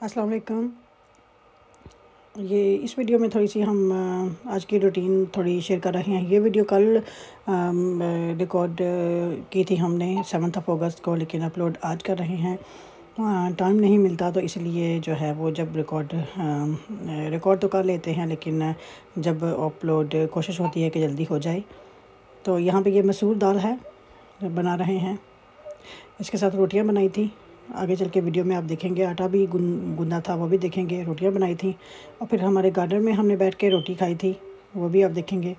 अस्सलाम वालेकुम ये इस वीडियो में थोड़ी सी हम आज की रूटीन थोड़ी शेयर कर रहे हैं। ये वीडियो कल रिकॉर्ड की थी हमने सेवन्थ ऑफ़ अगस्त को, लेकिन अपलोड आज कर रहे हैं। टाइम नहीं मिलता तो इसलिए जो है वो जब रिकॉर्ड रिकॉर्ड तो कर लेते हैं, लेकिन जब अपलोड कोशिश होती है कि जल्दी हो जाए तो यहाँ पे ये मसूर दाल है, बना रहे हैं। इसके साथ रोटियाँ बनाई थी। आगे चल के वीडियो में आप देखेंगे आटा भी गुंदा था वो भी देखेंगे रोटियाँ बनाई थी और फिर हमारे गार्डन में हमने बैठ के रोटी खाई थी वो भी आप देखेंगे।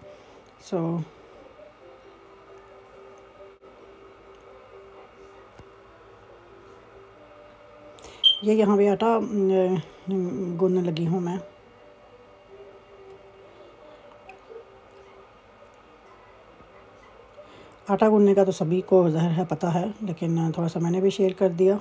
सो so, ये यहाँ पे आटा गूंदने लगी हूँ मैं। आटा गूंदने का तो सभी को जहर है पता है लेकिन थोड़ा सा मैंने भी शेयर कर दिया।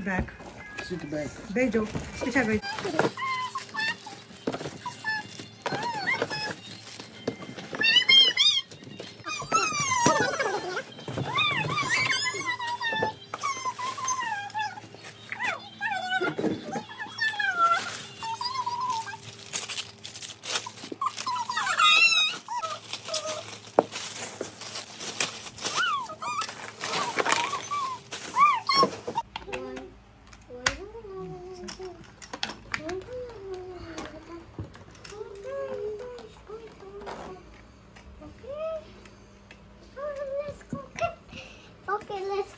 सीट बैग सीट बैग भेजो। अच्छा भेजो।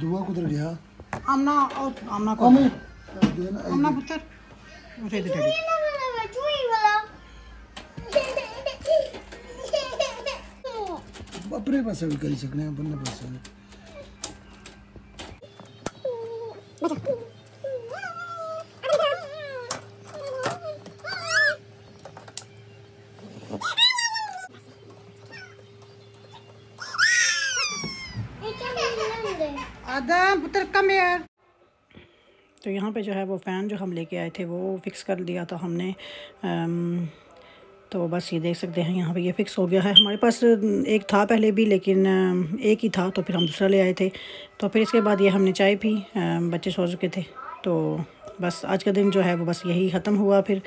दुआ किधर गया। आमना और अम्मा को पुत्र उसे इधर આપણે पास भी શકીએ આપણને हैं आदम पास कम तो यहाँ पे जो है वो फ़ैन जो हम लेके आए थे वो फिक्स कर दिया था हमने आम, तो बस ये देख सकते हैं, यहाँ पे ये फ़िक्स हो गया है। हमारे पास एक था पहले भी, लेकिन एक ही था तो फिर हम दूसरा ले आए थे। तो फिर इसके बाद ये हमने चाय पी बच्चे सो चुके थे। तो बस आज का दिन जो है, वो बस यही ख़त्म हुआ। फिर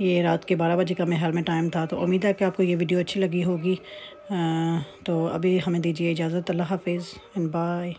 ये रात के बारह बजे का ख्याल में टाइम था। तो उम्मीद है कि आपको ये वीडियो अच्छी लगी होगी। तो अभी हमें दीजिए इजाज़त। अल्लाह हाफिज़ एंड बाय